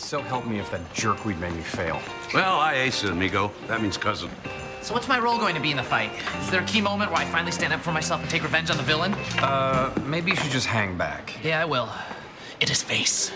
So help me if that jerkweed made me fail. Well, I ace it, amigo. That means cousin. So what's my role going to be in the fight? Is there a key moment where I finally stand up for myself and take revenge on the villain? Uh, maybe you should just hang back. Yeah, I will. It is face.